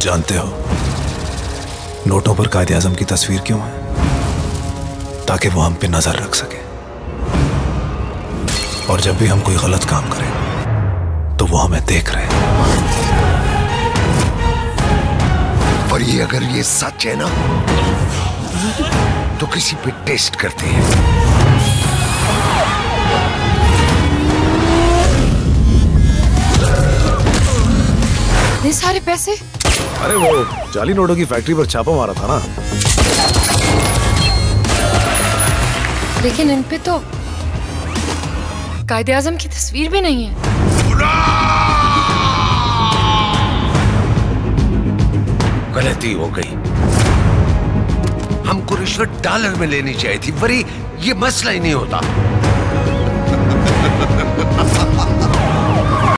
जानते हो नोटों पर कायद आज़म की तस्वीर क्यों है? ताकि वो हम पे नज़र रख सके। और जब भी हम कोई गलत काम करें तो वो हमें देख रहे हैं। और ये अगर ये सच है ना तो किसी पे टेस्ट करते हैं। इतने सारे पैसे अरे वो जाली नोटों की फैक्ट्री पर छापा मारा था ना। लेकिन इन पे तो कायदे आज़म की तस्वीर भी नहीं है। गलती हो गई। हमको रिश्वत डॉलर में लेनी चाहिए थी वरी ये मसला ही नहीं होता।